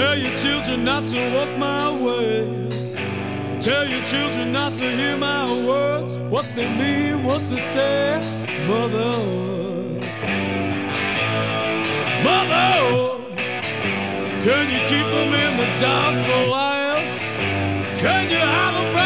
Tell your children not to walk my way. Tell your children not to hear my words, what they mean, what they say, mother. Mother, can you keep them in the dark for a while? Can you have a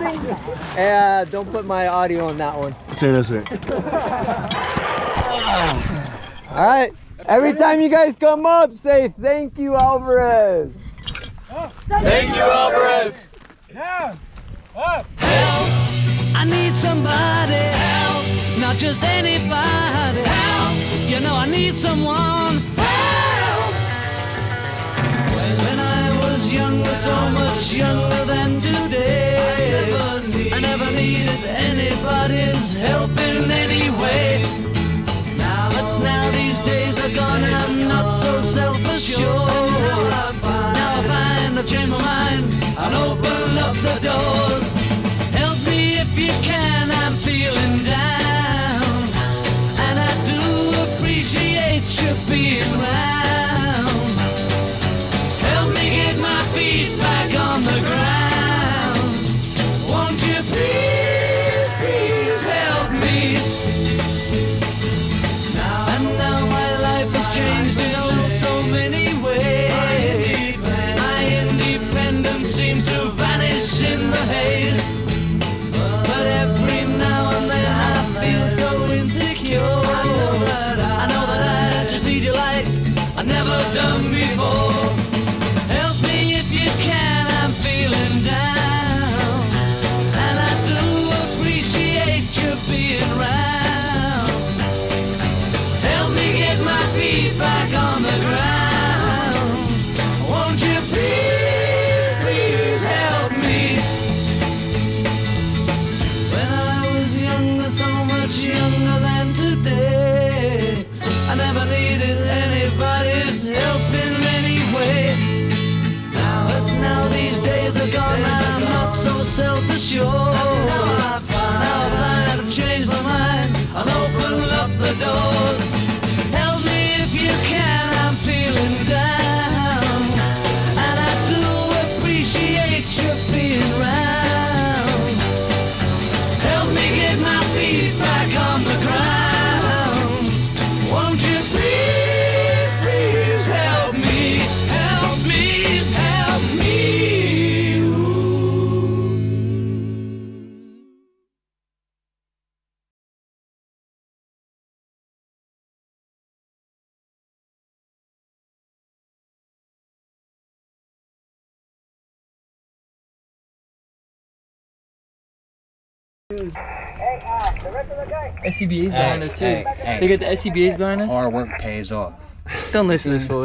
Yeah, don't put my audio on that one. Say this way. All right. Every time you guys come up, say thank you, Alvarez. Thank, you, Alvarez. Yeah. Help! I need somebody. Help! Not just anybody. Help! You know I need someone. Help! helping anyone. done before. SCBA's behind us too. hey, hey. They got the SCBA's behind us. Our work pays off. Don't listen to this fool.